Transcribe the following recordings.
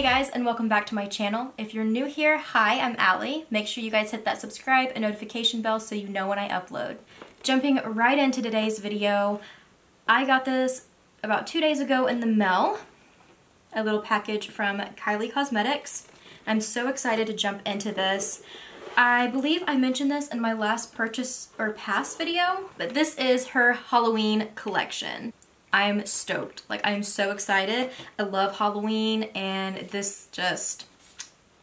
Hey guys and welcome back to my channel. If you're new here, hi, I'm Ally. Make sure you guys hit that subscribe and notification bell so you know when I upload. Jumping right into today's video, I got this about two days ago in the mail, a little package from Kylie Cosmetics. I'm so excited to jump into this. I believe I mentioned this in my last purchase or pass video, but this is her Halloween collection. I'm stoked. Like I'm so excited. I love Halloween and this just,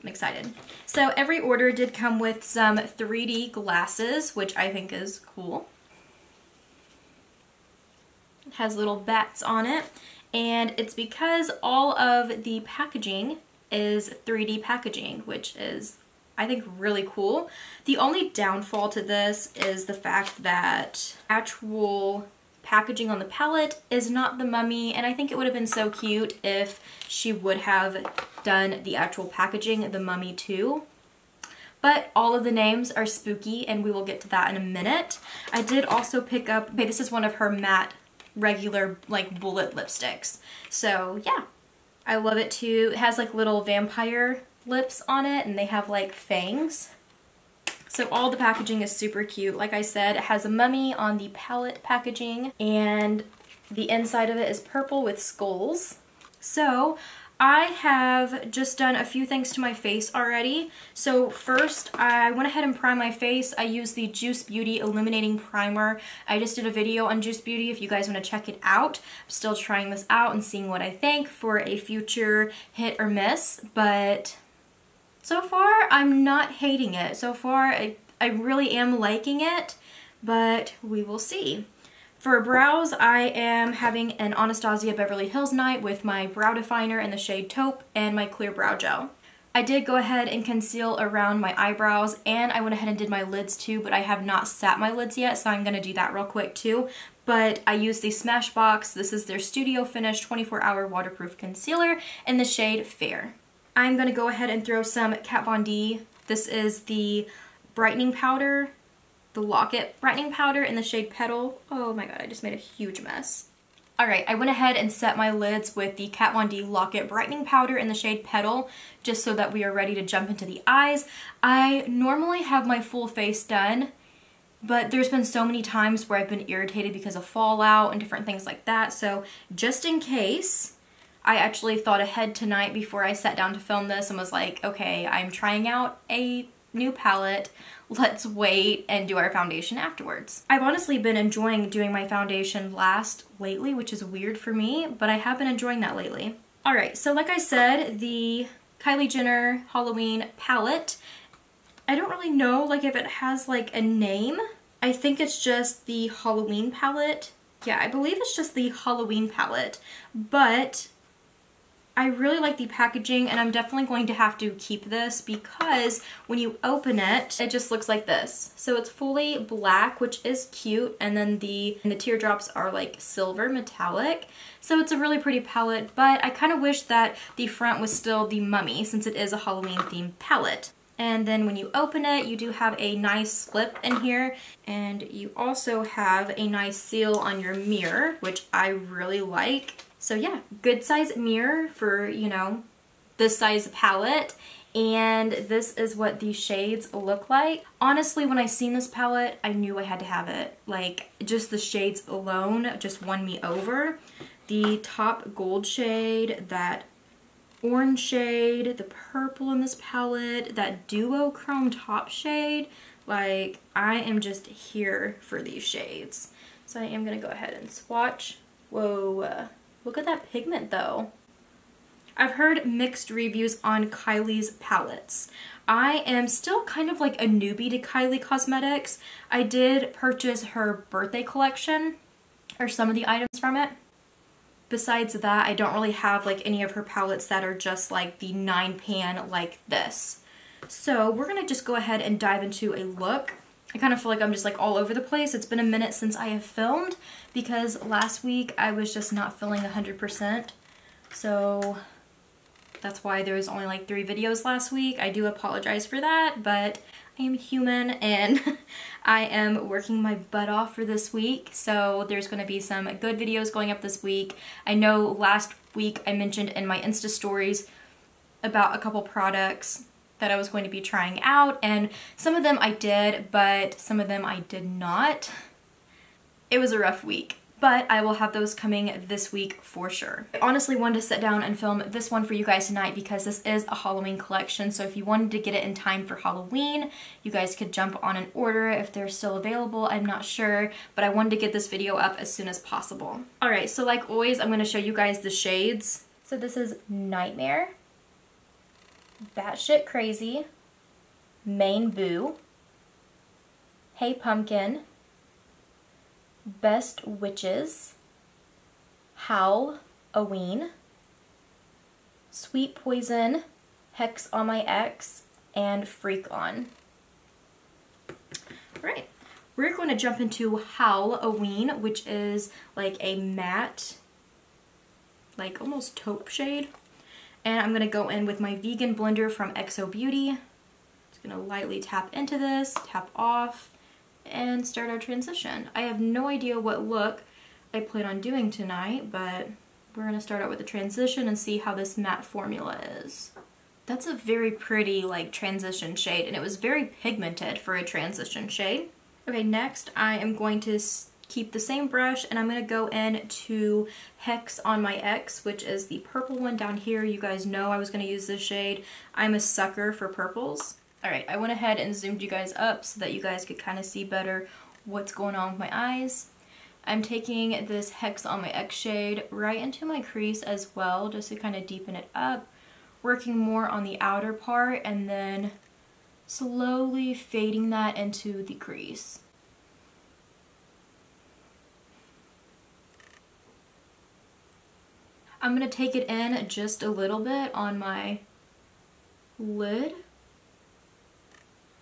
I'm excited. So every order did come with some 3D glasses, which I think is cool. It has little bats on it and it's because all of the packaging is 3D packaging, which is I think really cool. The only downfall to this is the fact that actual packaging on the palette is not the mummy and I think it would have been so cute if she would have done the actual packaging, the mummy too. But all of the names are spooky and we will get to that in a minute. I did also pick up, okay, this is one of her matte regular like bullet lipsticks. So yeah, I love it too. It has like little vampire lips on it and they have like fangs. So all the packaging is super cute. Like I said, it has a mummy on the palette packaging and the inside of it is purple with skulls. So I have just done a few things to my face already. So first, I went ahead and primed my face. I used the Juice Beauty Illuminating Primer. I just did a video on Juice Beauty if you guys want to check it out. I'm still trying this out and seeing what I think for a future hit or miss, but so far, I'm not hating it. So far, I, I really am liking it, but we will see. For brows, I am having an Anastasia Beverly Hills night with my brow definer in the shade Taupe and my clear brow gel. I did go ahead and conceal around my eyebrows and I went ahead and did my lids too, but I have not set my lids yet, so I'm to do that real quick too. But I used the Smashbox. This is their Studio Finish 24 Hour Waterproof Concealer in the shade Fair. I'm going to go ahead and throw some Kat Von D. This is the brightening powder, the Lock-It brightening powder in the shade Petal. Oh my god, I just made a huge mess. Alright, I went ahead and set my lids with the Kat Von D Lock-It brightening powder in the shade Petal, just so that we are ready to jump into the eyes. I normally have my full face done, but there's been so many times where I've been irritated because of fallout and different things like that, so just in case, I actually thought ahead tonight before I sat down to film this and was like, okay, I'm trying out a new palette. Let's wait and do our foundation afterwards. I've honestly been enjoying doing my foundation last lately, which is weird for me, but I have been enjoying that lately. All right, so like I said, the Kylie Jenner Halloween palette, I don't really know like if it has like a name. I think it's just the Halloween palette. Yeah, I believe it's just the Halloween palette, but I really like the packaging and I'm definitely going to have to keep this because when you open it, it just looks like this. So it's fully black, which is cute, and then the, and the teardrops are like silver metallic. So it's a really pretty palette, but I kind of wish that the front was still the mummy since it is a Halloween themed palette. And then when you open it, you do have a nice slip in here. And you also have a nice seal on your mirror, which I really like. So yeah, good size mirror for, you know, this size palette. And this is what these shades look like. Honestly, when I seen this palette, I knew I had to have it. Like, just the shades alone just won me over. The top gold shade, that orange shade, the purple in this palette, that duochrome top shade. Like, I am just here for these shades. So I am going to go ahead and swatch. Whoa. Look at that pigment though. I've heard mixed reviews on Kylie's palettes. I am still kind of like a newbie to Kylie Cosmetics. I did purchase her birthday collection or some of the items from it. Besides that, I don't really have like any of her palettes that are just like the nine pan like this. So we're gonna just go ahead and dive into a look. I kind of feel like I'm just like all over the place. It's been a minute since I have filmed because last week I was just not feeling 100%. So that's why there was only like three videos last week. I do apologize for that, but I am human and I am working my butt off for this week. So there's going to be some good videos going up this week. I know last week I mentioned in my Insta stories about a couple products that I was going to be trying out and some of them I did, but some of them I did not. It was a rough week but I will have those coming this week for sure. I honestly wanted to sit down and film this one for you guys tonight because this is a Halloween collection, so if you wanted to get it in time for Halloween, you guys could jump on an order if they're still available, I'm not sure, but I wanted to get this video up as soon as possible. Alright, so like always, I'm going to show you guys the shades. So this is Nightmare, Batshit Crazy, Main Boo, Hey Pumpkin, Best Witches, Howl, Aween, Sweet Poison, Hex on My Ex, and Freak On. Right, we're going to jump into Howl Aween, which is like a matte, like almost taupe shade. And I'm to go in with my vegan blender from XO Beauty. Just to lightly tap into this, tap off, and start our transition. I have no idea what look I plan on doing tonight, but we're to start out with the transition and see how this matte formula is. That's a very pretty like transition shade and it was very pigmented for a transition shade. Okay, next I am going to keep the same brush and I'm going to go in to Hex on my X, which is the purple one down here. You guys know I was going to use this shade. I'm a sucker for purples. Alright, I went ahead and zoomed you guys up so that you guys could kind of see better what's going on with my eyes. I'm taking this Hex on my X shade right into my crease as well, just to kind of deepen it up, working more on the outer part and then slowly fading that into the crease. I'm going to take it in just a little bit on my lid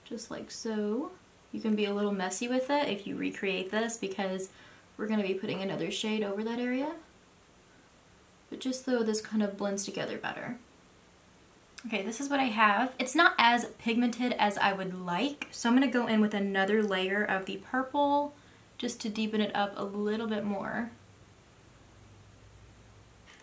just like so. You can be a little messy with it if you recreate this because we're going to be putting another shade over that area. But just so this kind of blends together better. Okay, this is what I have. It's not as pigmented as I would like, so I'm going to go in with another layer of the purple just to deepen it up a little bit more.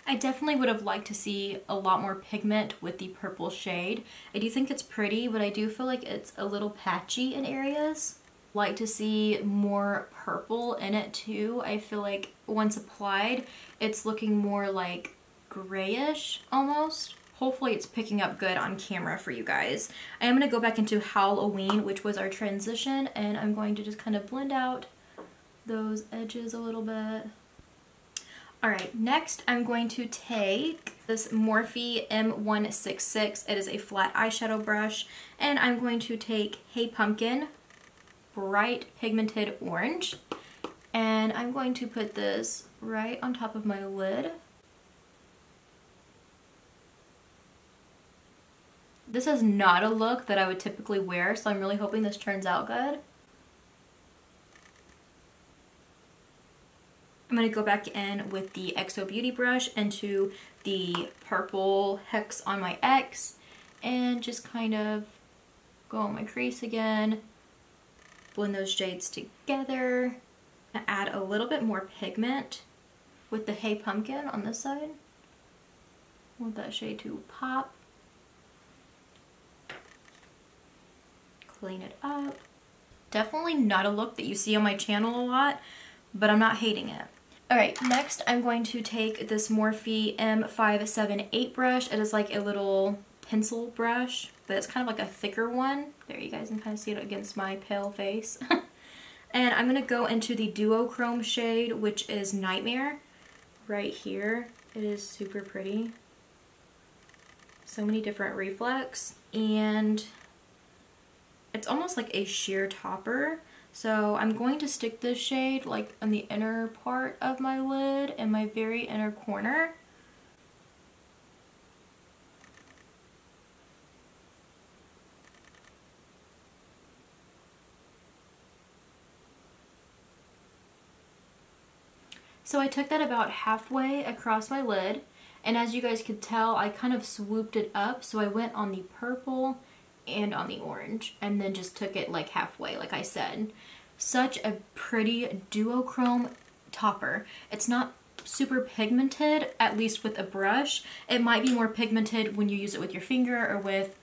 I definitely would have liked to see a lot more pigment with the purple shade. I do think it's pretty, but I do feel like it's a little patchy in areas. Like to see more purple in it too. I feel like once applied, it's looking more like grayish almost. Hopefully it's picking up good on camera for you guys. I am going to go back into Halloween, which was our transition, and I'm going to just kind of blend out those edges a little bit. Alright, next I'm going to take this Morphe M166. It is a flat eyeshadow brush. And I'm going to take Hey Pumpkin Bright Pigmented Orange. And I'm going to put this right on top of my lid. This is not a look that I would typically wear, so I'm really hoping this turns out good. I'm going to go back in with the XO Beauty brush into the purple Hex on my X and just kind of go on my crease again, blend those shades together, add a little bit more pigment with the Hey Pumpkin on this side. I want that shade to pop. Clean it up. Definitely not a look that you see on my channel a lot, but I'm not hating it. Alright, next I'm going to take this Morphe M578 brush. It is like a little pencil brush, but it's kind of like a thicker one. There, you guys can kind of see it against my pale face. and I'm going to go into the duochrome shade, which is Nightmare, right here. It is super pretty. So many different reflex, and it's almost like a sheer topper. So I'm going to stick this shade like on the inner part of my lid in my very inner corner. So I took that about halfway across my lid and as you guys could tell I kind of swooped it up so I went on the purple and on the orange and then just took it like halfway like I said. Such a pretty duochrome topper. It's not super pigmented, at least with a brush. It might be more pigmented when you use it with your finger or with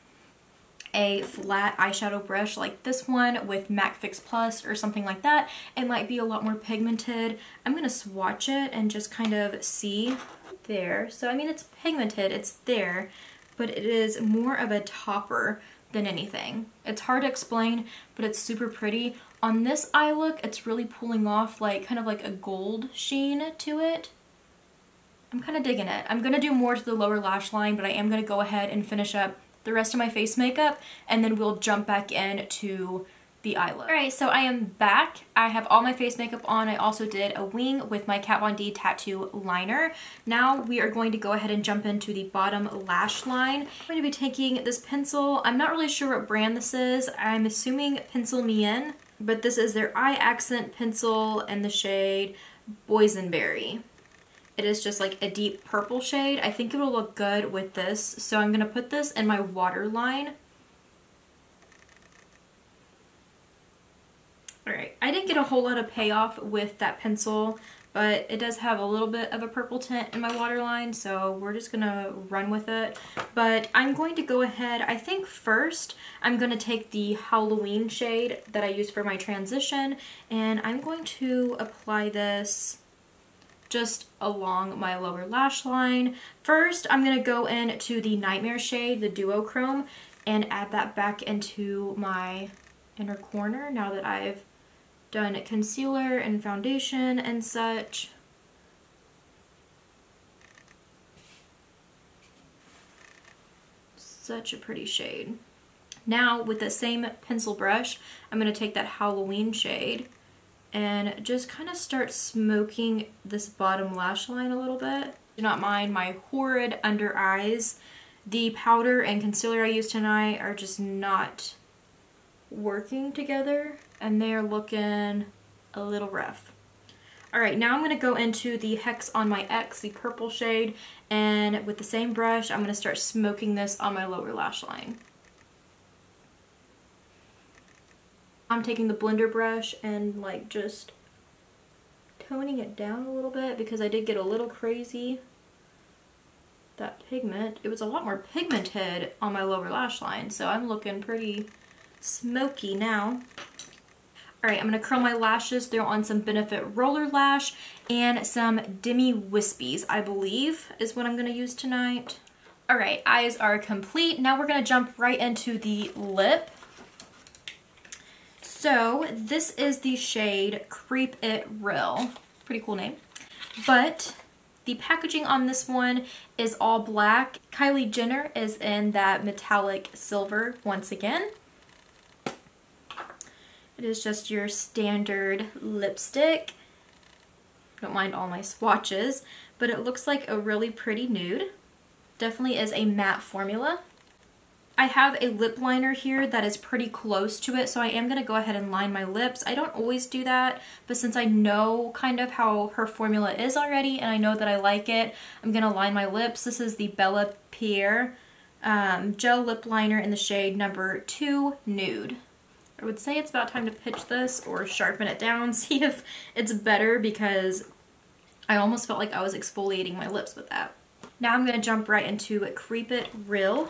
a flat eyeshadow brush like this one with MAC Fix Plus or something like that. It might be a lot more pigmented. I'm going to swatch it and just kind of see there. So I mean it's pigmented, it's there, but it is more of a topper than anything. It's hard to explain, but it's super pretty. On this eye look, it's really pulling off like kind of like a gold sheen to it. I'm kind of digging it. I'm going to do more to the lower lash line, but I am going to go ahead and finish up the rest of my face makeup and then we'll jump back into the eye look. Alright, so I am back. I have all my face makeup on. I also did a wing with my Kat Von D tattoo liner. Now we are going to go ahead and jump into the bottom lash line. I'm going to be taking this pencil. I'm not really sure what brand this is. I'm assuming Pencil Me In, but this is their eye accent pencil in the shade Boysenberry. It is just like a deep purple shade. I think it will look good with this. So I'm going to put this in my waterline. Alright, I didn't get a whole lot of payoff with that pencil, but it does have a little bit of a purple tint in my waterline, so we're just going to run with it. But I'm going to go ahead, I think first I'm going to take the Halloween shade that I used for my transition, and I'm going to apply this just along my lower lash line. First, I'm going to go into the Nightmare shade, the Duochrome, and add that back into my inner corner now that I've done concealer and foundation and such. Such a pretty shade. Now, with the same pencil brush, I'm going to take that Halloween shade and just kind of start smoking this bottom lash line a little bit. Do not mind my horrid under eyes. The powder and concealer I used tonight are just not working together and they're looking a little rough. Alright, now I'm going to go into the Hex on My X, the purple shade, and with the same brush, I'm going to start smoking this on my lower lash line. I'm taking the blender brush and like just toning it down a little bit because I did get a little crazy that pigment. It was a lot more pigmented on my lower lash line, so I'm looking pretty smoky now. Alright, I'm going to curl my lashes. Throw on some Benefit Roller Lash and some Demi Wispies, I believe, is what I'm to use tonight. Alright, eyes are complete. Now we're to jump right into the lip. So this is the shade Creep It Real. Pretty cool name. But the packaging on this one is all black. Kylie Jenner is in that metallic silver once again. It is just your standard lipstick. Don't mind all my swatches, but it looks like a really pretty nude. Definitely is a matte formula. I have a lip liner here that is pretty close to it, so I am going to go ahead and line my lips. I don't always do that, but since I know kind of how her formula is already and I know that I like it, I'm going to line my lips. This is the Bella Pierre um, Gel Lip Liner in the shade number 2 Nude. I would say it's about time to pitch this or sharpen it down, see if it's better because I almost felt like I was exfoliating my lips with that. Now I'm going to jump right into Creep It Real.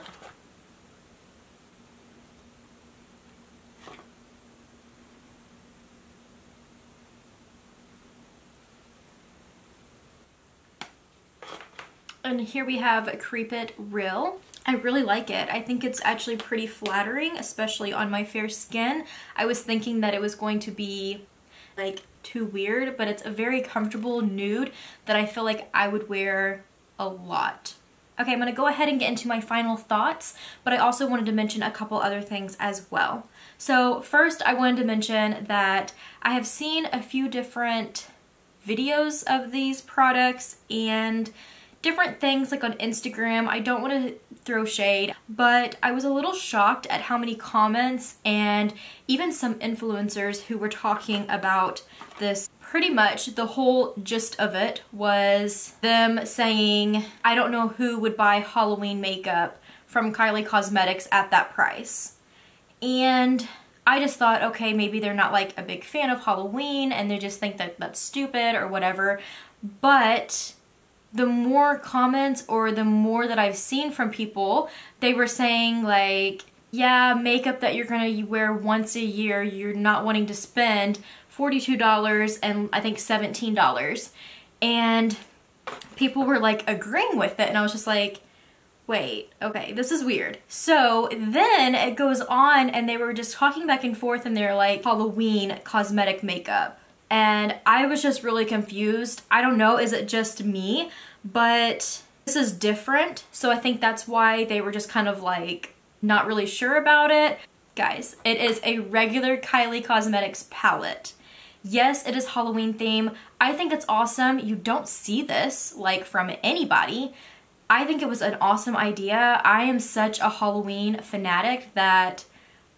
And here we have Creep It Real. I really like it. I think it's actually pretty flattering, especially on my fair skin. I was thinking that it was going to be like too weird, but it's a very comfortable nude that I feel like I would wear a lot. Okay, I'm to go ahead and get into my final thoughts, but I also wanted to mention a couple other things as well. So first, I wanted to mention that I have seen a few different videos of these products and different things like on Instagram. I don't want to throw shade, but I was a little shocked at how many comments and even some influencers who were talking about this pretty much the whole gist of it was them saying, I don't know who would buy Halloween makeup from Kylie Cosmetics at that price. And I just thought, okay, maybe they're not like a big fan of Halloween and they just think that that's stupid or whatever. but the more comments or the more that I've seen from people, they were saying like, yeah, makeup that you're gonna wear once a year, you're not wanting to spend $42 and I think $17. And people were like agreeing with it and I was just like, wait, okay, this is weird. So then it goes on and they were just talking back and forth and they're like Halloween cosmetic makeup. And I was just really confused. I don't know, is it just me? But this is different. So I think that's why they were just kind of like not really sure about it. Guys, it is a regular Kylie Cosmetics palette. Yes, it is Halloween theme. I think it's awesome. You don't see this like from anybody. I think it was an awesome idea. I am such a Halloween fanatic that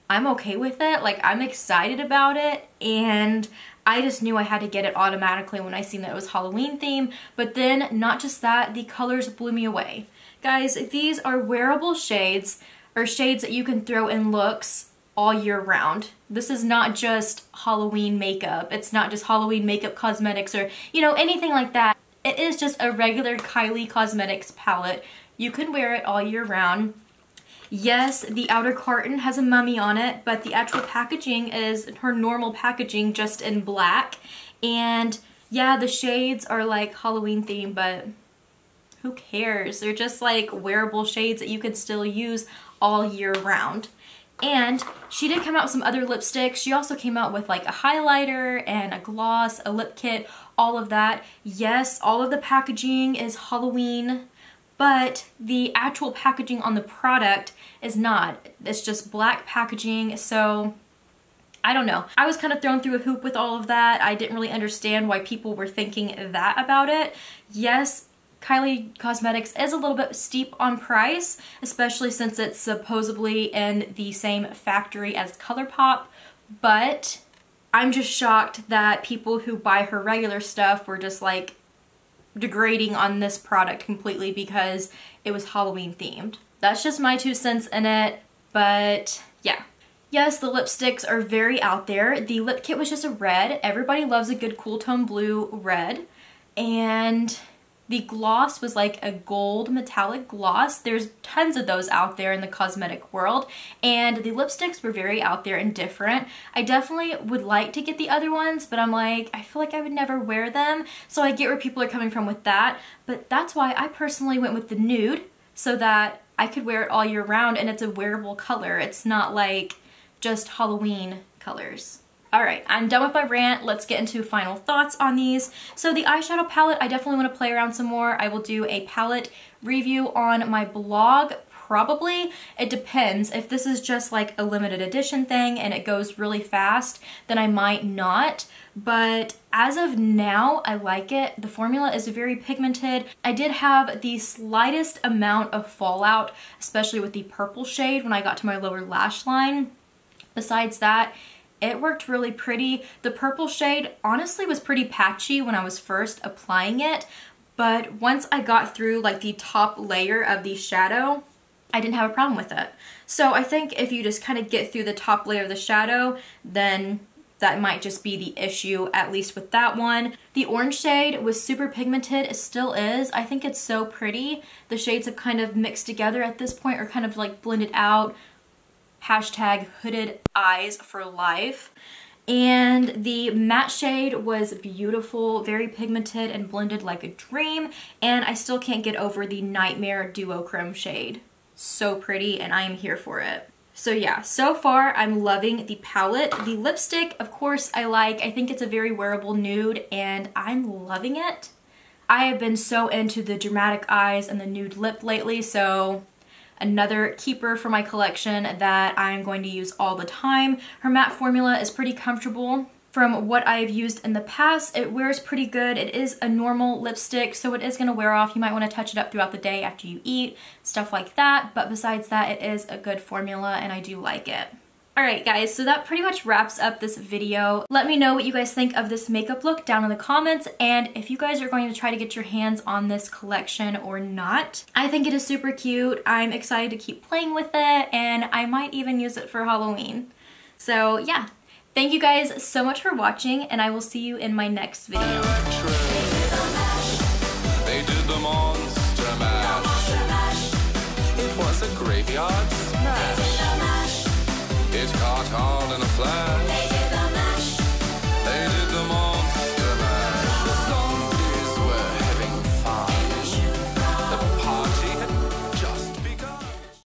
I'm okay with it. Like I'm excited about it and I just knew I had to get it automatically when I seen that it was Halloween theme. But then not just that, the colors blew me away. Guys, these are wearable shades or shades that you can throw in looks all year round. This is not just Halloween makeup. It's not just Halloween makeup cosmetics or, you know, anything like that. It is just a regular Kylie Cosmetics palette. You can wear it all year round. Yes, the outer carton has a mummy on it, but the actual packaging is her normal packaging just in black. And yeah, the shades are like Halloween themed, but who cares? They're just like wearable shades that you can still use all year round. And she did come out with some other lipsticks. She also came out with like a highlighter and a gloss, a lip kit, all of that. Yes, all of the packaging is Halloween, but the actual packaging on the product is not. It's just black packaging, so I don't know. I was kind of thrown through a hoop with all of that. I didn't really understand why people were thinking that about it. Yes, Kylie Cosmetics is a little bit steep on price, especially since it's supposedly in the same factory as ColourPop, but I'm just shocked that people who buy her regular stuff were just like degrading on this product completely because it was Halloween themed. That's just my two cents in it, but yeah. Yes, the lipsticks are very out there. The lip kit was just a red. Everybody loves a good cool tone blue red. And the gloss was like a gold metallic gloss. There's tons of those out there in the cosmetic world and the lipsticks were very out there and different. I definitely would like to get the other ones but I'm like I feel like I would never wear them so I get where people are coming from with that but that's why I personally went with the nude so that I could wear it all year round and it's a wearable color. It's not like just Halloween colors. All right, I'm done with my rant. Let's get into final thoughts on these. So the eyeshadow palette, I definitely want to play around some more. I will do a palette review on my blog probably. It depends. If this is just like a limited edition thing and it goes really fast, then I might not. But as of now, I like it. The formula is very pigmented. I did have the slightest amount of fallout, especially with the purple shade when I got to my lower lash line. Besides that, it worked really pretty. The purple shade honestly was pretty patchy when I was first applying it, but once I got through like the top layer of the shadow, I didn't have a problem with it. So I think if you just kind of get through the top layer of the shadow, then that might just be the issue, at least with that one. The orange shade was super pigmented, it still is. I think it's so pretty. The shades have kind of mixed together at this point or kind of like blended out hashtag hooded eyes for life. And the matte shade was beautiful, very pigmented and blended like a dream. And I still can't get over the Nightmare Duochrome shade. So pretty and I am here for it. So yeah, so far I'm loving the palette. The lipstick, of course, I like. I think it's a very wearable nude and I'm loving it. I have been so into the dramatic eyes and the nude lip lately, so another keeper for my collection that I'm going to use all the time. Her matte formula is pretty comfortable. From what I've used in the past, it wears pretty good. It is a normal lipstick, so it is gonna wear off. You might wanna touch it up throughout the day after you eat, stuff like that. But besides that, it is a good formula and I do like it. Alright guys, so that pretty much wraps up this video. Let me know what you guys think of this makeup look down in the comments and if you guys are going to try to get your hands on this collection or not. I think it is super cute. I'm excited to keep playing with it and I might even use it for Halloween. So yeah, thank you guys so much for watching and I will see you in my next video. Heart hard in a flash.